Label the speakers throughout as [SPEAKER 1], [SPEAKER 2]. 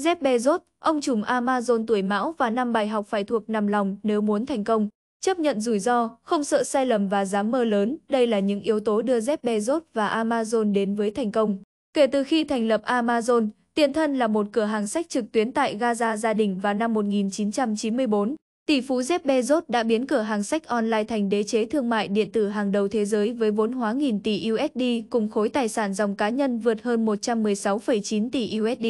[SPEAKER 1] Jeff Bezos, ông trùm Amazon tuổi mão và năm bài học phải thuộc nằm lòng nếu muốn thành công. Chấp nhận rủi ro, không sợ sai lầm và dám mơ lớn, đây là những yếu tố đưa Jeff Bezos và Amazon đến với thành công. Kể từ khi thành lập Amazon, tiền thân là một cửa hàng sách trực tuyến tại Gaza gia đình vào năm 1994. Tỷ phú Jeff Bezos đã biến cửa hàng sách online thành đế chế thương mại điện tử hàng đầu thế giới với vốn hóa nghìn tỷ USD cùng khối tài sản dòng cá nhân vượt hơn 116,9 tỷ USD.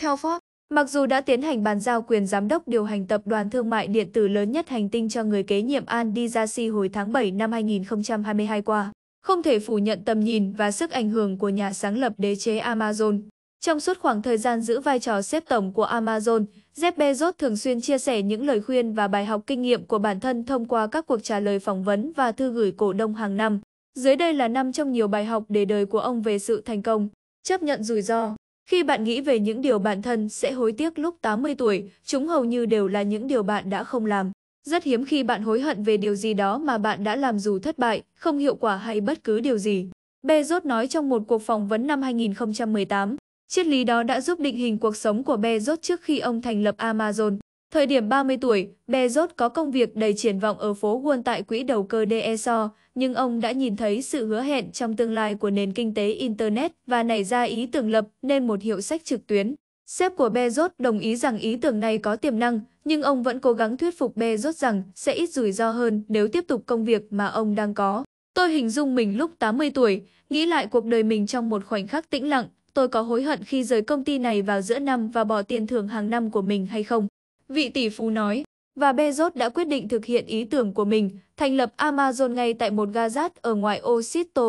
[SPEAKER 1] Theo Forbes, mặc dù đã tiến hành bàn giao quyền giám đốc điều hành tập đoàn thương mại điện tử lớn nhất hành tinh cho người kế nhiệm Andy Jassy hồi tháng 7 năm 2022 qua, không thể phủ nhận tầm nhìn và sức ảnh hưởng của nhà sáng lập đế chế Amazon. Trong suốt khoảng thời gian giữ vai trò xếp tổng của Amazon, Jeff Bezos thường xuyên chia sẻ những lời khuyên và bài học kinh nghiệm của bản thân thông qua các cuộc trả lời phỏng vấn và thư gửi cổ đông hàng năm. Dưới đây là năm trong nhiều bài học để đời của ông về sự thành công. Chấp nhận rủi ro. Khi bạn nghĩ về những điều bản thân sẽ hối tiếc lúc 80 tuổi, chúng hầu như đều là những điều bạn đã không làm. Rất hiếm khi bạn hối hận về điều gì đó mà bạn đã làm dù thất bại, không hiệu quả hay bất cứ điều gì. Bezos nói trong một cuộc phỏng vấn năm 2018, triết lý đó đã giúp định hình cuộc sống của Bezos trước khi ông thành lập Amazon. Thời điểm 30 tuổi, Bezos có công việc đầy triển vọng ở phố Wall tại quỹ đầu cơ DESO, nhưng ông đã nhìn thấy sự hứa hẹn trong tương lai của nền kinh tế Internet và nảy ra ý tưởng lập nên một hiệu sách trực tuyến. Sếp của Bezos đồng ý rằng ý tưởng này có tiềm năng, nhưng ông vẫn cố gắng thuyết phục Bezos rằng sẽ ít rủi ro hơn nếu tiếp tục công việc mà ông đang có. Tôi hình dung mình lúc 80 tuổi, nghĩ lại cuộc đời mình trong một khoảnh khắc tĩnh lặng, tôi có hối hận khi rời công ty này vào giữa năm và bỏ tiền thưởng hàng năm của mình hay không? Vị tỷ phú nói, và Bezos đã quyết định thực hiện ý tưởng của mình, thành lập Amazon ngay tại một ga ở ngoại ô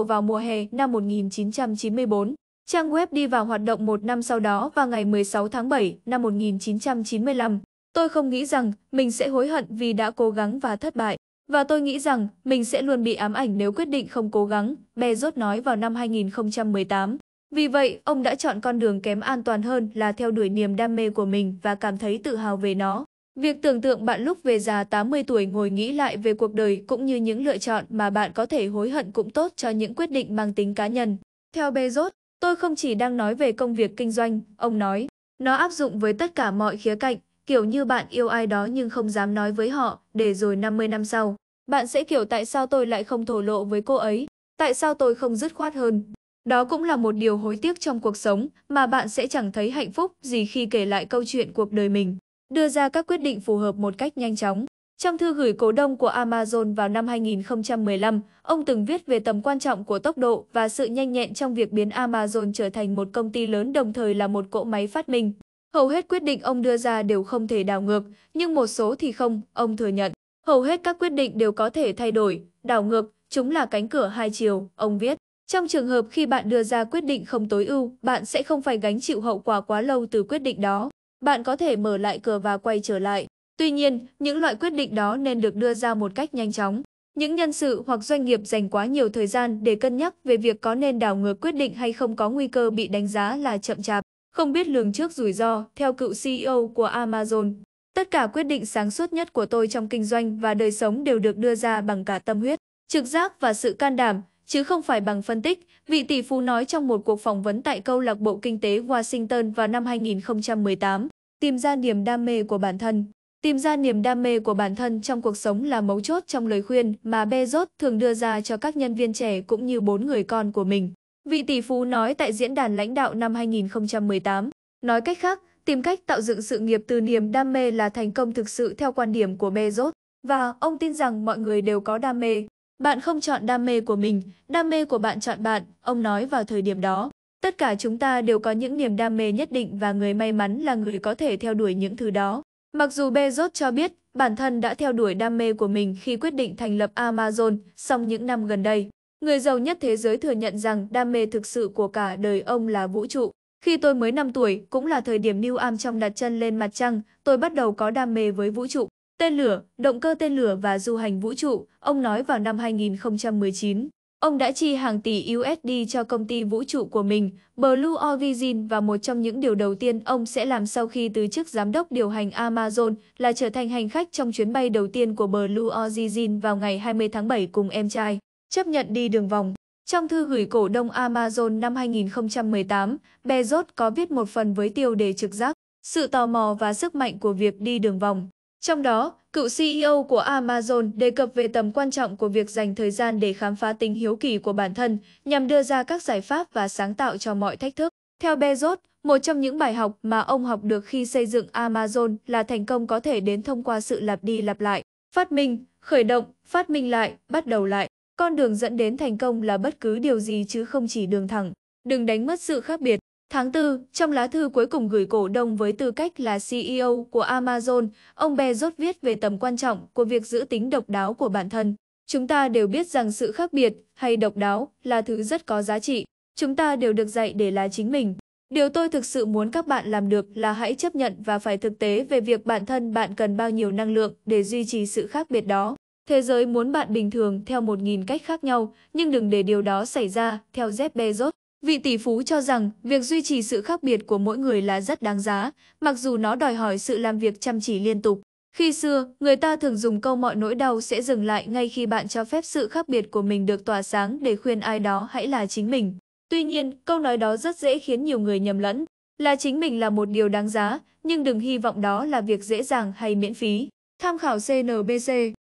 [SPEAKER 1] vào mùa hè năm 1994. Trang web đi vào hoạt động một năm sau đó vào ngày 16 tháng 7 năm 1995. Tôi không nghĩ rằng mình sẽ hối hận vì đã cố gắng và thất bại. Và tôi nghĩ rằng mình sẽ luôn bị ám ảnh nếu quyết định không cố gắng, Bezos nói vào năm 2018. Vì vậy, ông đã chọn con đường kém an toàn hơn là theo đuổi niềm đam mê của mình và cảm thấy tự hào về nó. Việc tưởng tượng bạn lúc về già 80 tuổi ngồi nghĩ lại về cuộc đời cũng như những lựa chọn mà bạn có thể hối hận cũng tốt cho những quyết định mang tính cá nhân. Theo Bezos, tôi không chỉ đang nói về công việc kinh doanh, ông nói, nó áp dụng với tất cả mọi khía cạnh, kiểu như bạn yêu ai đó nhưng không dám nói với họ, để rồi 50 năm sau, bạn sẽ kiểu tại sao tôi lại không thổ lộ với cô ấy, tại sao tôi không dứt khoát hơn. Đó cũng là một điều hối tiếc trong cuộc sống mà bạn sẽ chẳng thấy hạnh phúc gì khi kể lại câu chuyện cuộc đời mình. Đưa ra các quyết định phù hợp một cách nhanh chóng. Trong thư gửi cổ đông của Amazon vào năm 2015, ông từng viết về tầm quan trọng của tốc độ và sự nhanh nhẹn trong việc biến Amazon trở thành một công ty lớn đồng thời là một cỗ máy phát minh. Hầu hết quyết định ông đưa ra đều không thể đảo ngược, nhưng một số thì không, ông thừa nhận. Hầu hết các quyết định đều có thể thay đổi, đảo ngược, chúng là cánh cửa hai chiều, ông viết. Trong trường hợp khi bạn đưa ra quyết định không tối ưu, bạn sẽ không phải gánh chịu hậu quả quá lâu từ quyết định đó. Bạn có thể mở lại cửa và quay trở lại. Tuy nhiên, những loại quyết định đó nên được đưa ra một cách nhanh chóng. Những nhân sự hoặc doanh nghiệp dành quá nhiều thời gian để cân nhắc về việc có nên đảo ngược quyết định hay không có nguy cơ bị đánh giá là chậm chạp, không biết lường trước rủi ro, theo cựu CEO của Amazon. Tất cả quyết định sáng suốt nhất của tôi trong kinh doanh và đời sống đều được đưa ra bằng cả tâm huyết, trực giác và sự can đảm, chứ không phải bằng phân tích, vị tỷ phú nói trong một cuộc phỏng vấn tại câu lạc bộ kinh tế Washington vào năm 2018. Tìm ra niềm đam mê của bản thân. Tìm ra niềm đam mê của bản thân trong cuộc sống là mấu chốt trong lời khuyên mà Bezos thường đưa ra cho các nhân viên trẻ cũng như bốn người con của mình. Vị tỷ phú nói tại diễn đàn lãnh đạo năm 2018. Nói cách khác, tìm cách tạo dựng sự nghiệp từ niềm đam mê là thành công thực sự theo quan điểm của Bezos. Và ông tin rằng mọi người đều có đam mê. Bạn không chọn đam mê của mình, đam mê của bạn chọn bạn, ông nói vào thời điểm đó. Tất cả chúng ta đều có những niềm đam mê nhất định và người may mắn là người có thể theo đuổi những thứ đó. Mặc dù Bezos cho biết bản thân đã theo đuổi đam mê của mình khi quyết định thành lập Amazon, song những năm gần đây, người giàu nhất thế giới thừa nhận rằng đam mê thực sự của cả đời ông là vũ trụ. Khi tôi mới 5 tuổi, cũng là thời điểm Neil Armstrong đặt chân lên mặt trăng, tôi bắt đầu có đam mê với vũ trụ. Tên lửa, động cơ tên lửa và du hành vũ trụ, ông nói vào năm 2019. Ông đã chi hàng tỷ USD cho công ty vũ trụ của mình, Blue Origin và một trong những điều đầu tiên ông sẽ làm sau khi từ chức giám đốc điều hành Amazon là trở thành hành khách trong chuyến bay đầu tiên của Blue Origin vào ngày 20 tháng 7 cùng em trai, chấp nhận đi đường vòng. Trong thư gửi cổ đông Amazon năm 2018, Bezos có viết một phần với tiêu đề trực giác. sự tò mò và sức mạnh của việc đi đường vòng. Trong đó, cựu CEO của Amazon đề cập về tầm quan trọng của việc dành thời gian để khám phá tính hiếu kỳ của bản thân nhằm đưa ra các giải pháp và sáng tạo cho mọi thách thức. Theo Bezos, một trong những bài học mà ông học được khi xây dựng Amazon là thành công có thể đến thông qua sự lặp đi lặp lại, phát minh, khởi động, phát minh lại, bắt đầu lại. Con đường dẫn đến thành công là bất cứ điều gì chứ không chỉ đường thẳng. Đừng đánh mất sự khác biệt. Tháng 4, trong lá thư cuối cùng gửi cổ đông với tư cách là CEO của Amazon, ông Bezos viết về tầm quan trọng của việc giữ tính độc đáo của bản thân. Chúng ta đều biết rằng sự khác biệt hay độc đáo là thứ rất có giá trị. Chúng ta đều được dạy để là chính mình. Điều tôi thực sự muốn các bạn làm được là hãy chấp nhận và phải thực tế về việc bản thân bạn cần bao nhiêu năng lượng để duy trì sự khác biệt đó. Thế giới muốn bạn bình thường theo một nghìn cách khác nhau, nhưng đừng để điều đó xảy ra, theo Jeff Bezos. Vị tỷ phú cho rằng việc duy trì sự khác biệt của mỗi người là rất đáng giá, mặc dù nó đòi hỏi sự làm việc chăm chỉ liên tục. Khi xưa, người ta thường dùng câu mọi nỗi đau sẽ dừng lại ngay khi bạn cho phép sự khác biệt của mình được tỏa sáng để khuyên ai đó hãy là chính mình. Tuy nhiên, câu nói đó rất dễ khiến nhiều người nhầm lẫn. Là chính mình là một điều đáng giá, nhưng đừng hy vọng đó là việc dễ dàng hay miễn phí. Tham khảo CNBC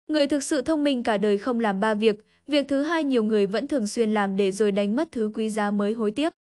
[SPEAKER 1] Người thực sự thông minh cả đời không làm ba việc. Việc thứ hai nhiều người vẫn thường xuyên làm để rồi đánh mất thứ quý giá mới hối tiếc.